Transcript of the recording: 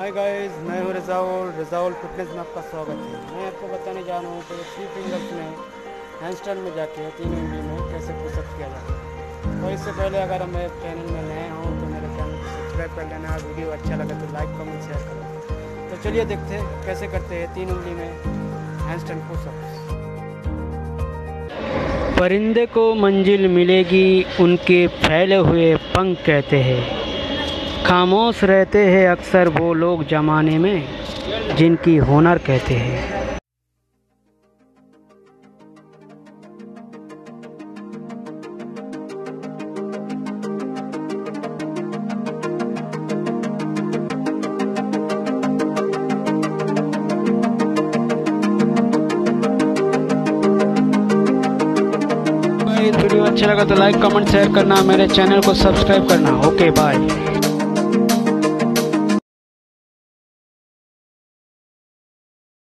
Hi guys मैं हूँ Rezaul Rezaul fitness में आपका स्वागत है। मैं आपको बताने जा रहा हूँ कि थ्री फिंगर्स में हैंडस्टैंड में जाके तीन उंगली में कैसे पुशअप किया जाता है। तो इससे पहले अगर हम मेरे चैनल में नए हों तो मेरे चैनल को सब्सक्राइब कर लेना। वीडियो अच्छा लगे तो लाइक कमेंट शेयर करो। तो चलिए देखते हैं कैसे करते हैं तीन उंगली में हैंडस्टैंड पुशअप परिंदे को मंजिल मिलेगी, उनके फैले हुए पंख कहते हैं। खामोश रहते हैं अक्सर वो लोग ज़माने में, जिनकी हुनर कहते हैं। वीडियो अच्छा लगा तो लाइक कमेंट शेयर करना, मेरे चैनल को सब्सक्राइब करना। Okay bye